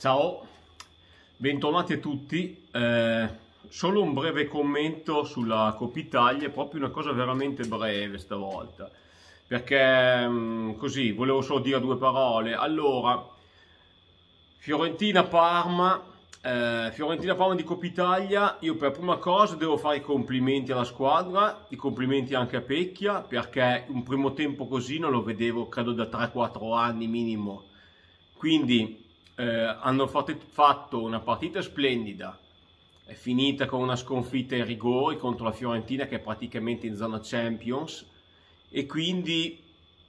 Ciao, bentornati a tutti. Eh, solo un breve commento sulla Coppa Italia, proprio una cosa veramente breve stavolta, perché mm, così volevo solo dire due parole. Allora, Fiorentina-Parma, eh, Fiorentina-Parma di Coppa Italia, io per prima cosa devo fare i complimenti alla squadra, i complimenti anche a Pecchia, perché un primo tempo così non lo vedevo credo da 3-4 anni minimo. Quindi eh, hanno fatto, fatto una partita splendida, è finita con una sconfitta ai rigori contro la Fiorentina che è praticamente in zona Champions e quindi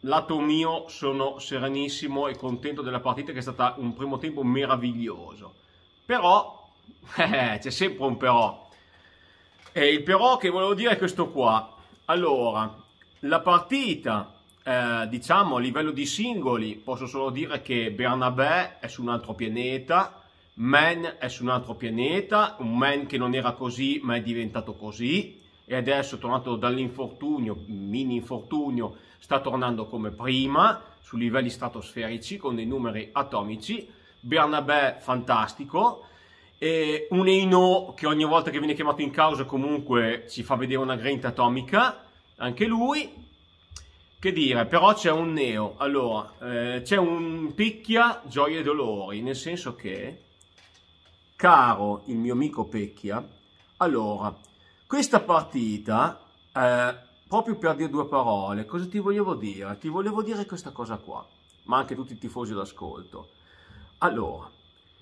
lato mio sono serenissimo e contento della partita che è stata un primo tempo meraviglioso. Però eh, c'è sempre un però. E il però che volevo dire è questo qua. Allora, la partita eh, diciamo a livello di singoli posso solo dire che Bernabé è su un altro pianeta, Man è su un altro pianeta, un Man che non era così ma è diventato così e adesso tornato dall'infortunio, mini infortunio, sta tornando come prima su livelli stratosferici con dei numeri atomici. Bernabé fantastico, e un Eino che ogni volta che viene chiamato in causa comunque ci fa vedere una grinta atomica, anche lui, che dire, però c'è un neo, allora, eh, c'è un picchia gioia e dolori, nel senso che, caro il mio amico Pecchia, allora, questa partita, eh, proprio per dire due parole, cosa ti volevo dire? Ti volevo dire questa cosa qua, ma anche tutti i tifosi d'ascolto. Allora,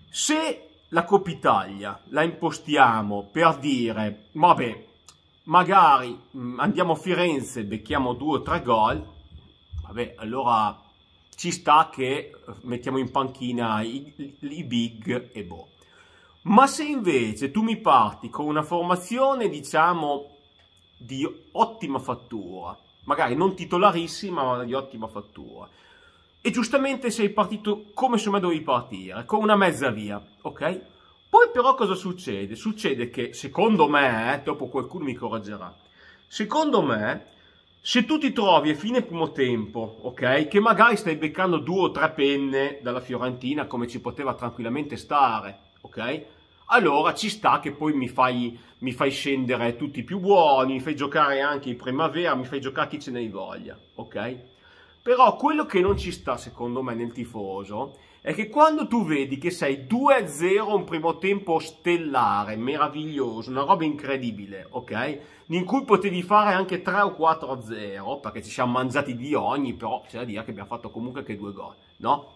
se la Coppa Italia la impostiamo per dire, vabbè, magari mm, andiamo a Firenze, becchiamo due o tre gol, vabbè, allora ci sta che eh, mettiamo in panchina i, i, big e boh. Ma se invece tu mi parti con una formazione, diciamo, di ottima fattura, magari non titolarissima, ma di ottima fattura, e giustamente sei partito come su me dovevi partire, con una mezza via, ok? Poi però cosa succede? Succede che secondo me, eh, dopo qualcuno mi correggerà, secondo me se tu ti trovi a fine primo tempo, ok, che magari stai beccando due o tre penne dalla Fiorentina come ci poteva tranquillamente stare, ok? Allora ci sta che poi mi fai, mi fai scendere tutti più buoni, mi fai giocare anche in primavera, mi fai giocare chi ce ne voglia, ok? Però quello che non ci sta secondo me nel tifoso è che quando tu vedi che sei 2-0 un primo tempo stellare, meraviglioso, una roba incredibile, ok? In cui potevi fare anche 3 o 4-0, perché ci siamo mangiati di ogni, però c'è da dire che abbiamo fatto comunque anche due gol, no?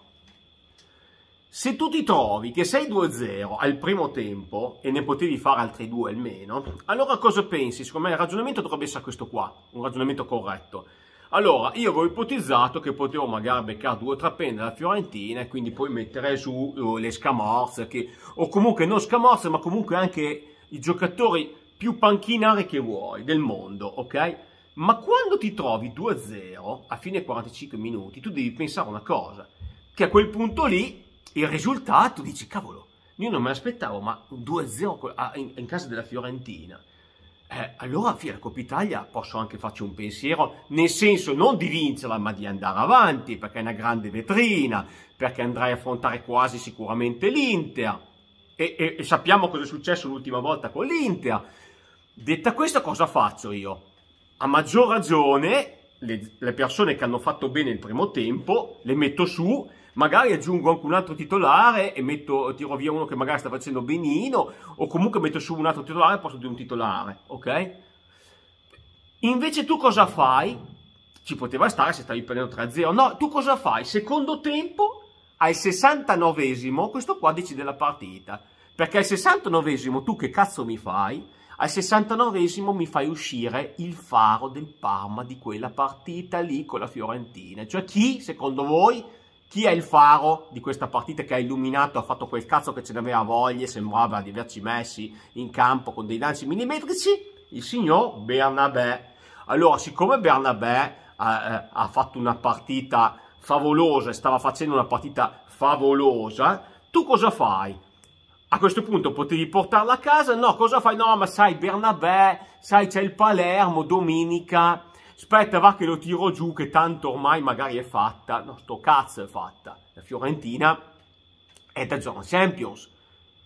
Se tu ti trovi che sei 2-0 al primo tempo e ne potevi fare altri due almeno, allora cosa pensi? Secondo me il ragionamento dovrebbe essere questo qua, un ragionamento corretto allora, io avevo ipotizzato che potevo magari beccare due o tre penne dalla Fiorentina e quindi poi mettere su uh, le scamorze, che, o comunque non scamorze, ma comunque anche i giocatori più panchinari che vuoi del mondo, ok? Ma quando ti trovi 2-0 a fine 45 minuti, tu devi pensare una cosa, che a quel punto lì il risultato dici, cavolo, io non me l'aspettavo, ma 2-0 in, in casa della Fiorentina eh, allora a Fiera Coppa Italia posso anche farci un pensiero, nel senso non di vincerla, ma di andare avanti, perché è una grande vetrina, perché andrai a affrontare quasi sicuramente l'Inter. E, e, e sappiamo cosa è successo l'ultima volta con l'Inter. Detta questo, cosa faccio io? A maggior ragione, le, le persone che hanno fatto bene il primo tempo, le metto su magari aggiungo anche un altro titolare e metto, tiro via uno che magari sta facendo benino, o comunque metto su un altro titolare e posto di un titolare, ok? Invece tu cosa fai? Ci poteva stare se stavi prendendo 3-0. No, tu cosa fai? Secondo tempo, al 69esimo, questo qua decide la partita. Perché al 69esimo tu che cazzo mi fai? Al 69esimo mi fai uscire il faro del Parma di quella partita lì con la Fiorentina. Cioè chi, secondo voi, chi è il faro di questa partita che ha illuminato, ha fatto quel cazzo che ce ne aveva voglia, sembrava di averci messi in campo con dei lanci millimetrici? Il signor Bernabé. Allora, siccome Bernabé eh, eh, ha fatto una partita favolosa e stava facendo una partita favolosa, tu cosa fai? A questo punto potevi portarla a casa? No, cosa fai? No, ma sai, Bernabé, sai, c'è il Palermo, domenica aspetta va che lo tiro giù che tanto ormai magari è fatta, no sto cazzo è fatta, la Fiorentina è da zona Champions.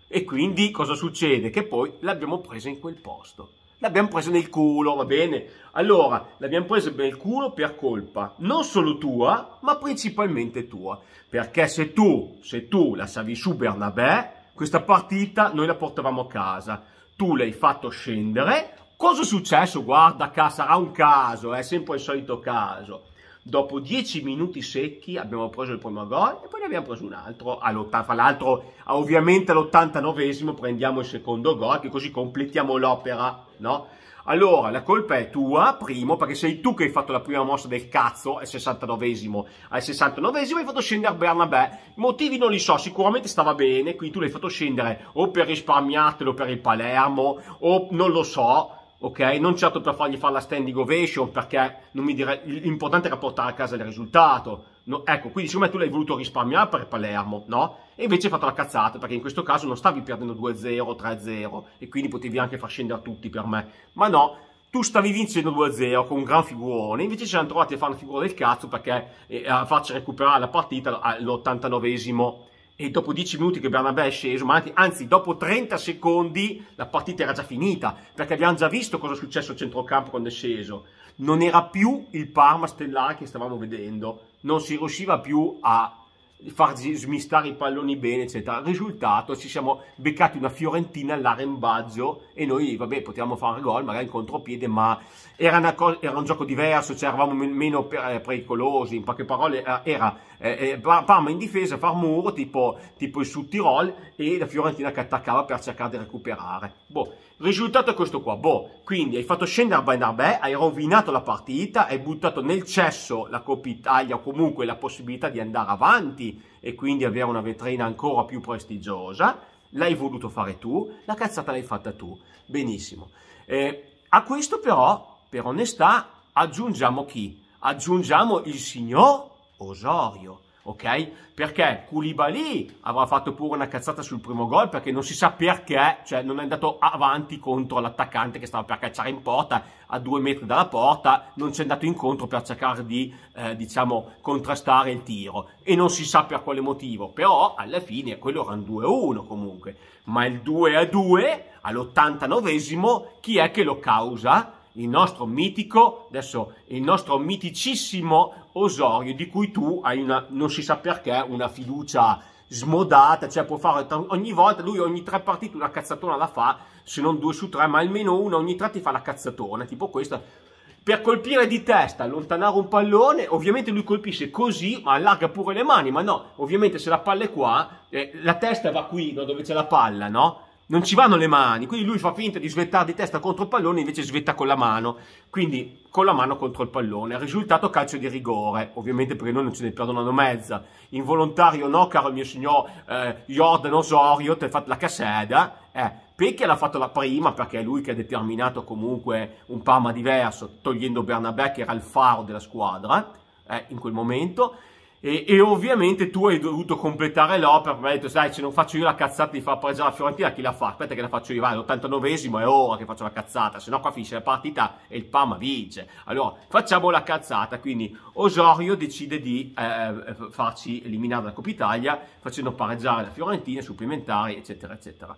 E quindi cosa succede? Che poi l'abbiamo presa in quel posto. L'abbiamo presa nel culo, va bene? Allora, l'abbiamo presa nel culo per colpa non solo tua, ma principalmente tua. Perché se tu, se tu la savi su Bernabé, questa partita noi la portavamo a casa. Tu l'hai fatto scendere. Cosa è successo? Guarda, sarà un caso, è sempre il solito caso. Dopo 10 minuti secchi abbiamo preso il primo gol e poi ne abbiamo preso un altro. Fra l'altro, ovviamente all'89esimo prendiamo il secondo gol, che così completiamo l'opera, no? Allora, la colpa è tua, primo, perché sei tu che hai fatto la prima mossa del cazzo al 69esimo. Al 69esimo hai fatto scendere Bernabé. I motivi non li so, sicuramente stava bene, quindi tu l'hai fatto scendere o per risparmiartelo per il Palermo, o non lo so, ok? Non certo per fargli fare la standing ovation, perché dire, l'importante era portare a casa il risultato. No, ecco, quindi secondo me tu l'hai voluto risparmiare per Palermo, no? E invece hai fatto la cazzata, perché in questo caso non stavi perdendo 2-0, 3-0, e quindi potevi anche far scendere tutti per me. Ma no, tu stavi vincendo 2-0 con un gran figurone, invece ci siamo trovati a fare una figura del cazzo perché eh, a farci recuperare la partita all'89esimo e dopo 10 minuti che Bernabé è sceso, ma anzi dopo 30 secondi la partita era già finita, perché abbiamo già visto cosa è successo al centrocampo quando è sceso. Non era più il Parma stellare che stavamo vedendo, non si riusciva più a far smistare i palloni bene, eccetera. Risultato, ci siamo beccati una Fiorentina all'arembaggio e noi, vabbè, potevamo fare gol, magari in contropiede, ma era, era un gioco diverso, cioè eravamo meno eh, pericolosi, in poche parole eh, era eh, eh, Parma in difesa, far muro, tipo, tipo il Sud Tirol, e la Fiorentina che attaccava per cercare di recuperare. Boh, risultato è questo qua, boh, quindi hai fatto scendere Bernabé, hai rovinato la partita, hai buttato nel cesso la Coppa Italia o comunque la possibilità di andare avanti e quindi avere una vetrina ancora più prestigiosa, l'hai voluto fare tu, la cazzata l'hai fatta tu, benissimo. Eh, a questo però, per onestà, aggiungiamo chi? Aggiungiamo il signor Osorio ok? Perché Koulibaly avrà fatto pure una cazzata sul primo gol perché non si sa perché, cioè non è andato avanti contro l'attaccante che stava per cacciare in porta a due metri dalla porta, non ci è andato incontro per cercare di, eh, diciamo, contrastare il tiro e non si sa per quale motivo, però alla fine quello era un 2-1 comunque, ma il 2-2 all'89esimo chi è che lo causa? il nostro mitico, adesso il nostro miticissimo Osorio, di cui tu hai una, non si sa perché, una fiducia smodata, cioè può fare ogni volta, lui ogni tre partite una cazzatona la fa, se non due su tre, ma almeno una ogni tre ti fa la cazzatona, tipo questa, per colpire di testa, allontanare un pallone, ovviamente lui colpisce così, ma allarga pure le mani, ma no, ovviamente se la palla è qua, eh, la testa va qui, no, dove c'è la palla, no? Non ci vanno le mani, quindi lui fa finta di svettare di testa contro il pallone, invece svetta con la mano, quindi con la mano contro il pallone. Risultato calcio di rigore, ovviamente perché noi non ce ne perdonano mezza. Involontario no, caro mio signor eh, Jordan Osorio, ti hai fatto la casseda, eh, Pecchia l'ha fatto la prima perché è lui che ha determinato comunque un Parma diverso, togliendo Bernabé che era il faro della squadra eh, in quel momento. E, e, ovviamente tu hai dovuto completare l'opera, mi hai detto, sai, se non faccio io la cazzata di far presa la Fiorentina, chi la fa? Aspetta che la faccio io, vai, l'89esimo è ora che faccio la cazzata, se no qua finisce la partita e il Parma vince. Allora, facciamo la cazzata, quindi Osorio decide di eh, farci eliminare dalla Coppa Italia, facendo pareggiare la Fiorentina, supplementari, eccetera, eccetera.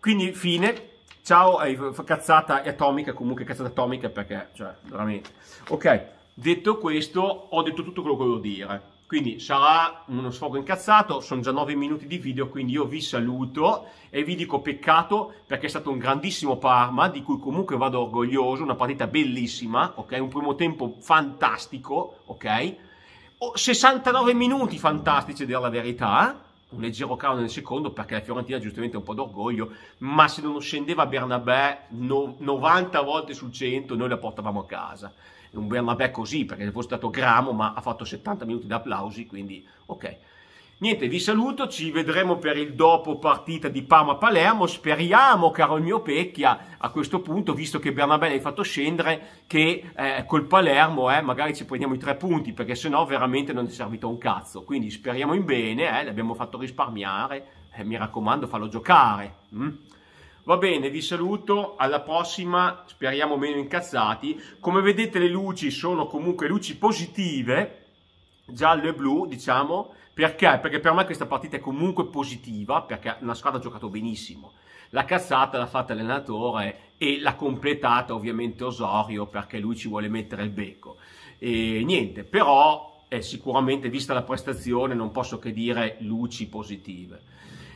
Quindi, fine. Ciao, eh, cazzata atomica, comunque cazzata atomica perché, cioè, veramente. Ok, detto questo, ho detto tutto quello che volevo dire. Quindi sarà uno sfogo incazzato, sono già 9 minuti di video, quindi io vi saluto e vi dico peccato perché è stato un grandissimo Parma di cui comunque vado orgoglioso, una partita bellissima, ok? Un primo tempo fantastico, ok? 69 minuti fantastici a dire la verità, un leggero calo nel secondo perché la Fiorentina giustamente ha un po' d'orgoglio, ma se non scendeva Bernabé no, 90 volte su 100 noi la portavamo a casa un Bernabé così, perché se fosse stato Gramo, ma ha fatto 70 minuti di applausi, quindi ok. Niente, vi saluto, ci vedremo per il dopo partita di Parma-Palermo, speriamo, caro il mio Pecchia, a questo punto, visto che Bernabé l'hai fatto scendere, che eh, col Palermo eh, magari ci prendiamo i tre punti, perché sennò veramente non è servito un cazzo, quindi speriamo in bene, eh, l'abbiamo fatto risparmiare, eh, mi raccomando, fallo giocare. Mm? Va bene, vi saluto, alla prossima, speriamo meno incazzati. Come vedete le luci sono comunque luci positive, giallo e blu, diciamo, perché? Perché per me questa partita è comunque positiva, perché una squadra ha giocato benissimo. La cazzata l'ha fatta l'allenatore e l'ha completata ovviamente Osorio perché lui ci vuole mettere il becco. E niente, però eh, sicuramente vista la prestazione non posso che dire luci positive.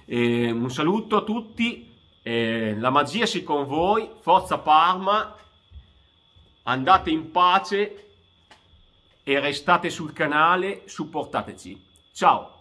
E un saluto a tutti, eh, la magia si con voi, forza Parma, andate in pace e restate sul canale, supportateci. Ciao!